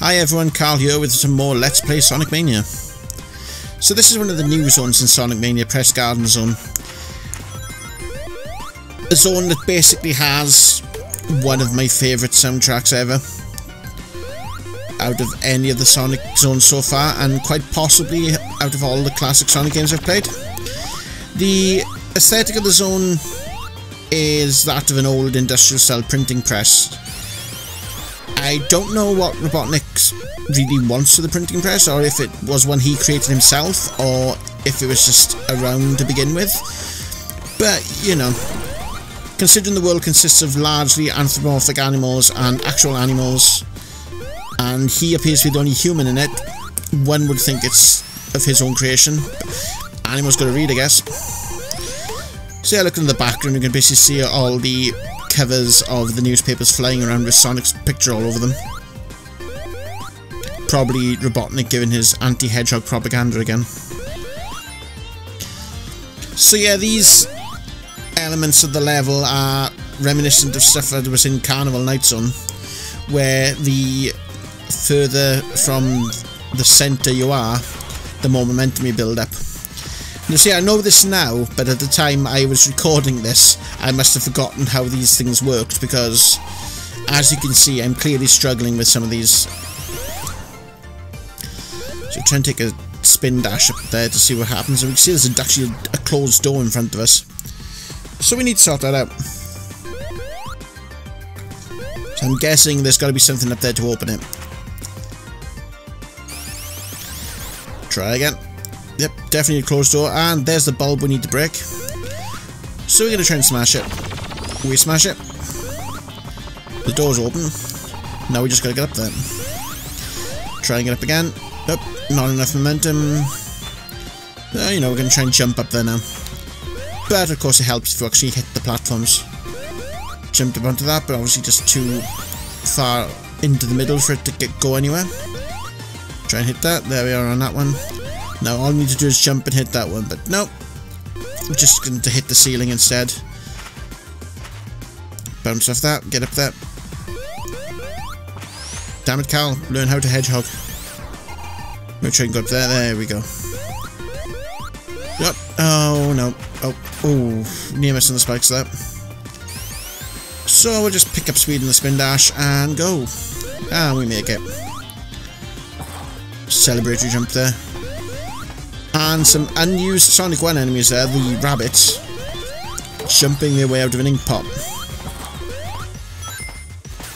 Hi everyone, Karl here with some more Let's Play Sonic Mania. So this is one of the new zones in Sonic Mania, Press Garden Zone. A zone that basically has one of my favourite soundtracks ever. Out of any of the Sonic zones so far, and quite possibly out of all the classic Sonic games I've played. The aesthetic of the zone is that of an old industrial style printing press. I don't know what Robotnik really wants for the printing press, or if it was one he created himself, or if it was just around to begin with. But, you know, considering the world consists of largely anthropomorphic animals and actual animals, and he appears to be the only human in it, one would think it's of his own creation. Animals gotta read, I guess. So yeah, looking in the background, you can basically see all the covers of the newspapers flying around with Sonic's picture all over them. Probably Robotnik giving his anti-hedgehog propaganda again. So yeah, these elements of the level are reminiscent of stuff that was in Carnival Night Zone, where the further from the centre you are, the more momentum you build up. You see, I know this now, but at the time I was recording this, I must have forgotten how these things worked because, as you can see, I'm clearly struggling with some of these. So try and take a spin dash up there to see what happens, and we can see there's actually a closed door in front of us. So we need to sort that out. So I'm guessing there's got to be something up there to open it. Try again. Yep, definitely a closed door. And there's the bulb we need to break. So we're going to try and smash it. We smash it. The door's open. Now we just got to get up there. Try and get up again. Nope, not enough momentum. Uh, you know, we're going to try and jump up there now. But of course it helps if you actually hit the platforms. Jumped up onto that, but obviously just too far into the middle for it to get go anywhere. Try and hit that. There we are on that one. Now all I need to do is jump and hit that one, but nope. I'm just going to hit the ceiling instead. Bounce off that, get up there. Damn it, Cal. Learn how to hedgehog. Make sure you and go up there. There we go. Yep. Oh, no. Oh, oh. Near missing the spikes there. So we'll just pick up speed in the spin dash and go. And we make it. Celebratory jump there. And some unused Sonic 1 enemies there, the rabbits, jumping their way out of an ink pot.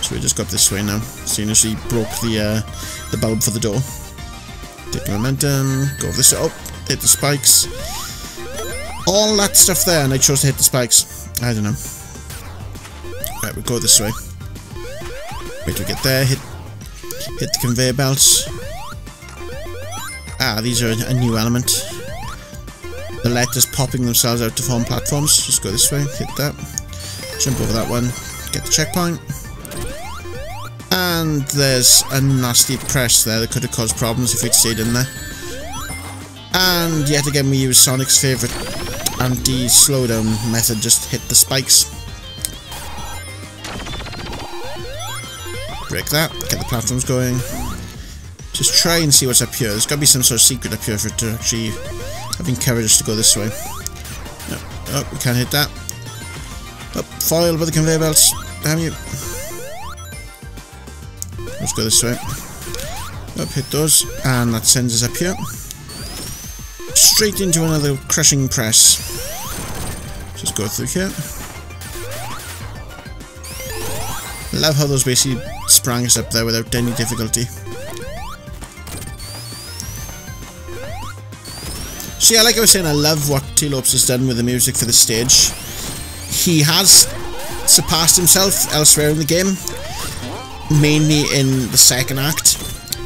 So we just got this way now, seeing as he broke the uh, the bulb for the door. Take momentum, go over this, oh, hit the spikes. All that stuff there, and I chose to hit the spikes. I don't know. Right, we'll go this way. Wait till we get there, hit, hit the conveyor belts. Ah, these are a new element. The letters popping themselves out to form platforms. Just go this way, hit that. Jump over that one, get the checkpoint. And there's a nasty press there that could have caused problems if we'd stayed in there. And yet again we use Sonic's favourite anti-slowdown method, just hit the spikes. Break that, get the platforms going. Just try and see what's up here. There's got to be some sort of secret up here for it to actually have encouraged us to go this way. No. Oh, we can't hit that. Oh, foiled by the conveyor belts. Damn you. Let's go this way. Up, hit those. And that sends us up here. Straight into another crushing press. Just go through here. Love how those basically sprang us up there without any difficulty. So yeah, like I was saying, I love what Tee Lopes has done with the music for the stage. He has surpassed himself elsewhere in the game, mainly in the second act.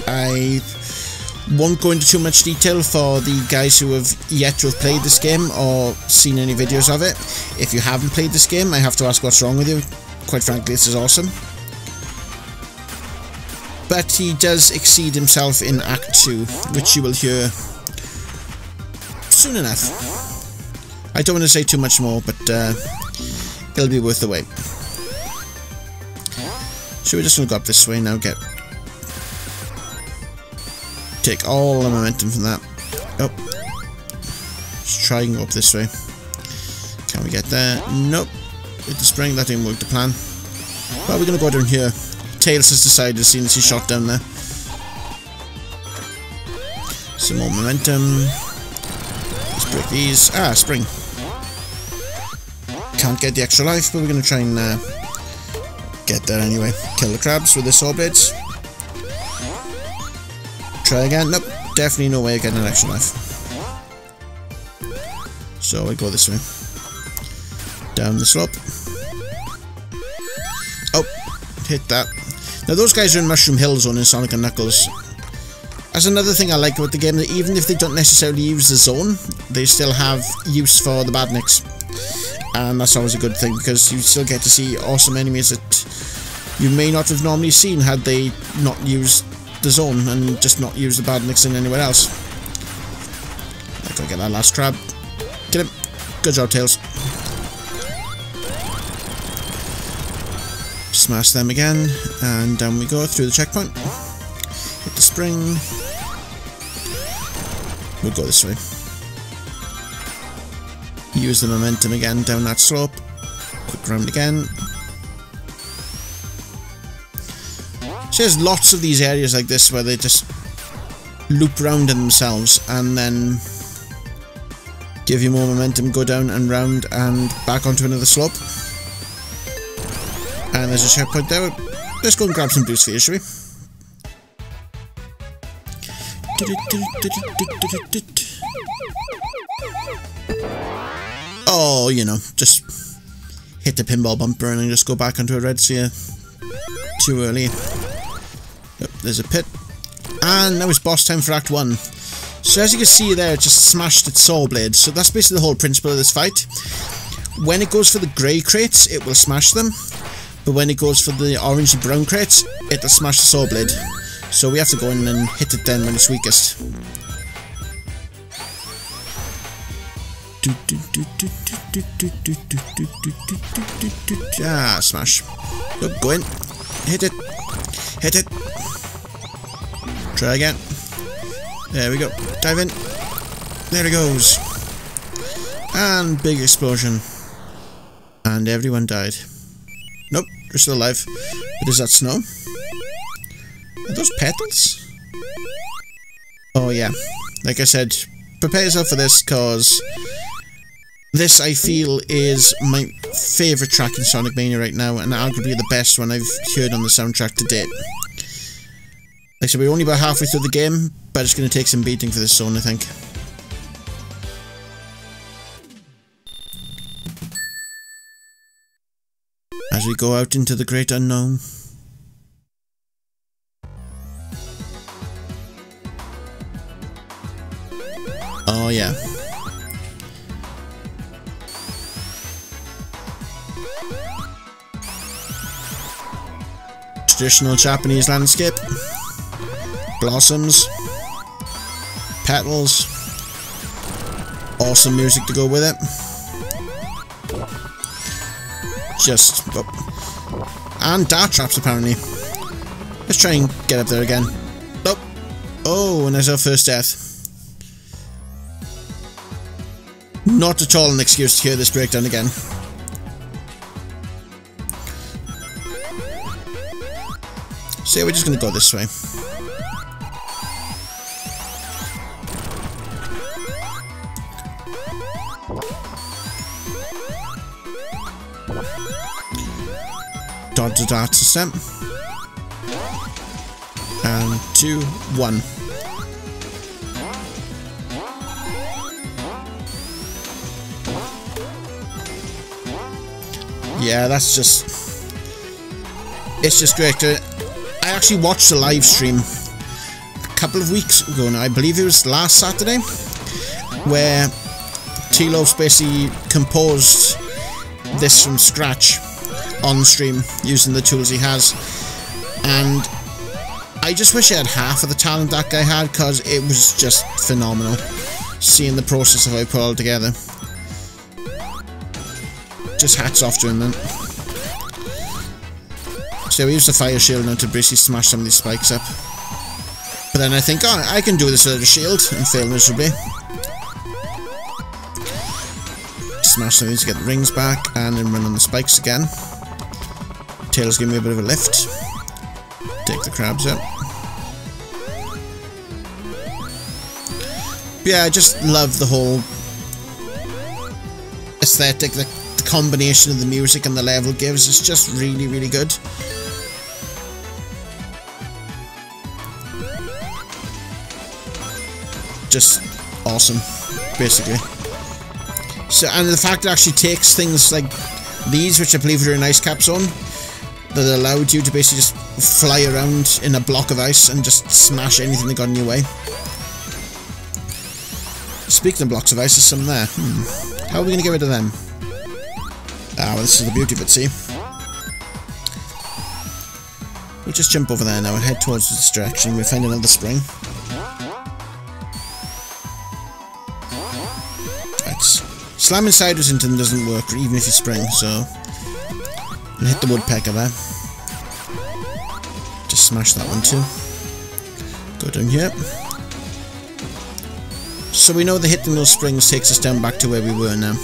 I won't go into too much detail for the guys who have yet to have played this game or seen any videos of it. If you haven't played this game, I have to ask what's wrong with you. Quite frankly, this is awesome. But he does exceed himself in Act 2, which you will hear soon enough. I don't want to say too much more, but uh, it'll be worth the wait. So we're just going to go up this way now, get Take all the momentum from that. Oh. Let's try and go up this way. Can we get there? Nope. Hit the spring, that didn't work to plan. Well, we're gonna go down here. Tails has decided as soon as he shot down there. Some more momentum. Let's these. Ah, spring. Can't get the extra life, but we're gonna try and uh, get there anyway. Kill the crabs with the saw blades. Try again. Nope. Definitely no way of getting an extra life. So I go this way. Down the slope. Oh, hit that. Now those guys are in Mushroom Hill Zone in Sonic & Knuckles. That's another thing I like about the game, that even if they don't necessarily use the zone, they still have use for the badniks. And that's always a good thing, because you still get to see awesome enemies that you may not have normally seen had they not used the zone and just not used the badniks in anywhere else. I gotta get that last crab. Get him. Good job, Tails. Smash them again, and down we go through the checkpoint. Spring. We'll go this way. Use the momentum again down that slope. Quick round again. So there's lots of these areas like this where they just loop round in themselves and then give you more momentum, go down and round and back onto another slope. And there's a checkpoint there. Let's go and grab some spheres, shall we? Oh, you know, just hit the pinball bumper and then just go back onto a red sphere too early. Oh, there's a pit. And now it's boss time for Act 1. So as you can see there, it just smashed its saw blade. So that's basically the whole principle of this fight. When it goes for the grey crates, it will smash them. But when it goes for the orangey brown crates, it'll smash the saw blade. So we have to go in and hit it then when it's weakest. Ah, smash. Go, go in. Hit it. Hit it. Try again. There we go. Dive in. There it goes. And big explosion. And everyone died. Nope, they're still alive. But is that snow? Those petals? Oh yeah. Like I said, prepare yourself for this, cause this, I feel, is my favourite track in Sonic Mania right now, and arguably the best one I've heard on the soundtrack to date. Like I said, we're only about halfway through the game, but it's going to take some beating for this zone, I think. As we go out into the great unknown. Oh yeah. Traditional Japanese landscape. Blossoms. Petals. Awesome music to go with it. Just... Oh. And dart traps apparently. Let's try and get up there again. Oh. Oh, and there's our first death. Not at all an excuse to hear this breakdown again. So yeah, we're just gonna go this way. Dodge the dart system. And two, one. Yeah, that's just... It's just great. Uh, I actually watched a live stream a couple of weeks ago now. I believe it was last Saturday, where Tee Lopes basically composed this from scratch on stream using the tools he has. And I just wish I had half of the talent that guy had because it was just phenomenal seeing the process of how he put all together. Just hats off to him then. So we use the fire shield now to basically smash some of these spikes up. But then I think, oh, I can do this without a shield and fail miserably. Smash some of these to get the rings back and then run on the spikes again. Tails give me a bit of a lift. Take the crabs out. But yeah, I just love the whole aesthetic, the, the combination of the music and the level gives. is just really, really good. Just awesome, basically. So, and the fact it actually takes things like these, which I believe are in Ice Cap Zone, that allowed you to basically just fly around in a block of ice and just smash anything that got in your way. Speaking of blocks of ice, there's some there. Hmm. How are we going to get rid of them? Ah, well, this is the beauty of it, see? We'll just jump over there now and head towards this direction. We'll find another spring. That's slamming sideways into them doesn't work, even if you spring, so... We'll hit the woodpecker there. Just smash that one too. Go down here. So we know the hitting those springs takes us down back to where we were now.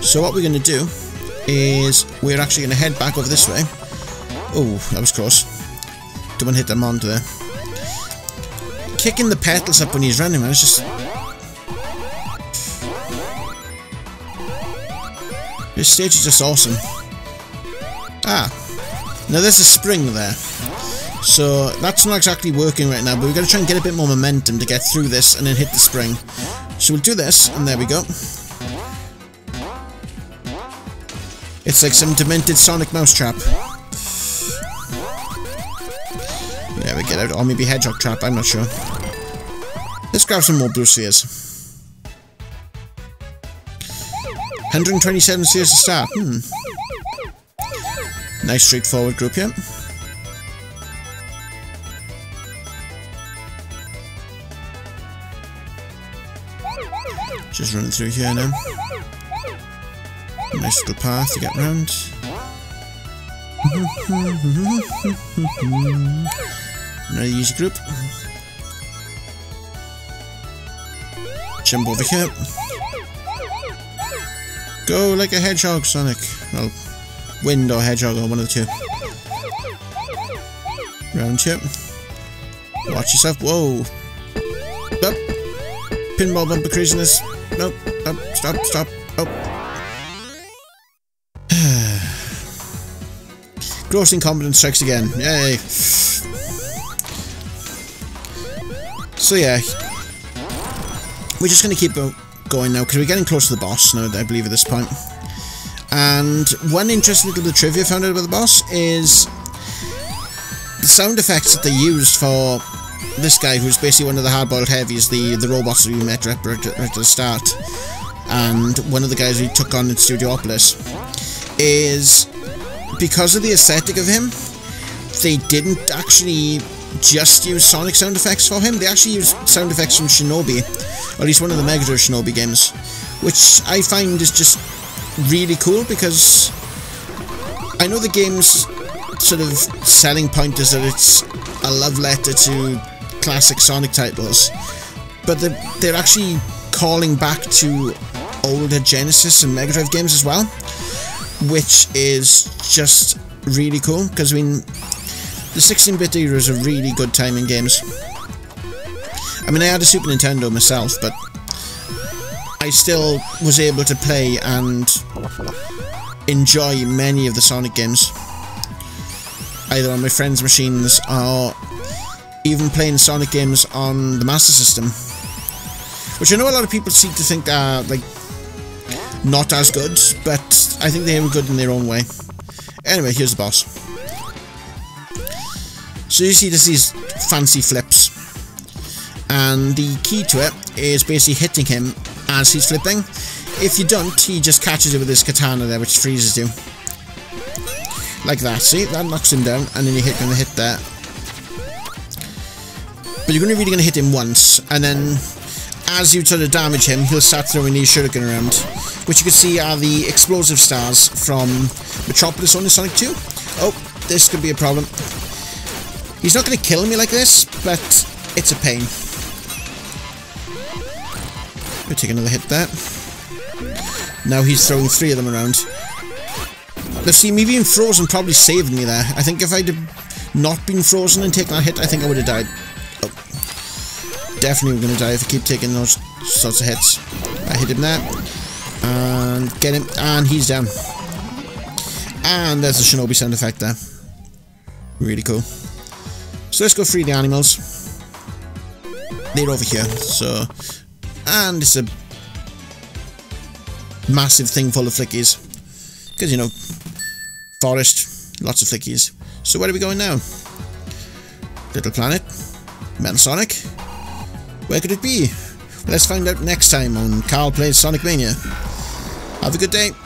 So what we're going to do is we're actually going to head back over this way. Oh, that was close. Don't want to hit them onto there. Kicking the petals up when he's running, man, it's just... This stage is just awesome. Ah. Now there's a spring there. So that's not exactly working right now, but we've got to try and get a bit more momentum to get through this and then hit the spring. So we'll do this, and there we go. It's like some demented Sonic Mousetrap. There we get out. Or maybe Hedgehog Trap, I'm not sure. Let's grab some more blue spheres. 127 spheres to start. Hmm. Nice straightforward group here. Just running through here now. Nice little path to get round. Another easy group. Jump over here. Go like a hedgehog, Sonic. Well, wind or hedgehog or one of the two. Round here. Watch yourself. Whoa. Up. Pinball bumper craziness. Nope. Nope. Stop. Stop. Oh. Gross incompetence strikes again. Yay. So yeah. We're just going to keep going now, because we're getting close to the boss now, I believe, at this point. And one interesting little bit of trivia found out about the boss is the sound effects that they used for this guy, who's basically one of the hard-boiled heavies, the, the robots that we met right, right, right at the start, and one of the guys we took on in Studio Studiopolis, is because of the aesthetic of him, they didn't actually just use sonic sound effects for him, they actually used sound effects from Shinobi, or at least one of the Mega Drive Shinobi games, which I find is just really cool because I know the game's sort of selling point is that it's a love letter to classic Sonic titles, but they're, they're actually calling back to older Genesis and Mega Drive games as well, which is just really cool, because I mean, the 16-bit era is a really good time in games. I mean, I had a Super Nintendo myself, but I still was able to play and enjoy many of the Sonic games. Either on my friends' machines or even playing Sonic games on the Master System. Which I know a lot of people seem to think are, like, not as good, but I think they were good in their own way. Anyway, here's the boss. So you see this these fancy flips. And the key to it is basically hitting him as he's flipping. If you don't, he just catches you with his katana there, which freezes you. Like that, see? That knocks him down, and then you hit him the hit there. But you're only really going to hit him once, and then as you sort of damage him, he'll start throwing these shuriken around. Which you can see are the explosive stars from Metropolis on the Sonic 2. Oh, this could be a problem. He's not going to kill me like this, but It's a pain. We take another hit there. Now he's throwing three of them around. Now see, me being frozen probably saved me there. I think if I'd not been frozen and taken that hit, I think I would have died. Oh. Definitely going to die if I keep taking those sorts of hits. I hit him there. And get him. And he's down. And there's a Shinobi sound effect there. Really cool. So let's go free the animals. They're over here. So, and it's a massive thing full of flickies. Because, you know, forest, lots of flickies. So where are we going now? Little planet? Metal Sonic? Where could it be? Let's find out next time on Karl Plays Sonic Mania. Have a good day.